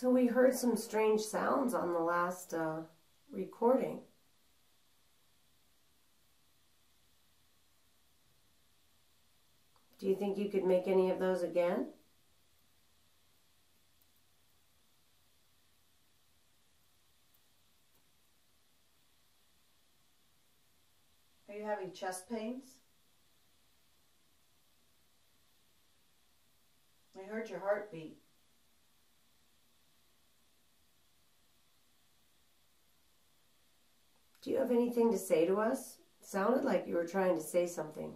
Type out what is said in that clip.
So we heard some strange sounds on the last uh, recording. Do you think you could make any of those again? Are you having chest pains? I heard your heartbeat. Do you have anything to say to us? It sounded like you were trying to say something.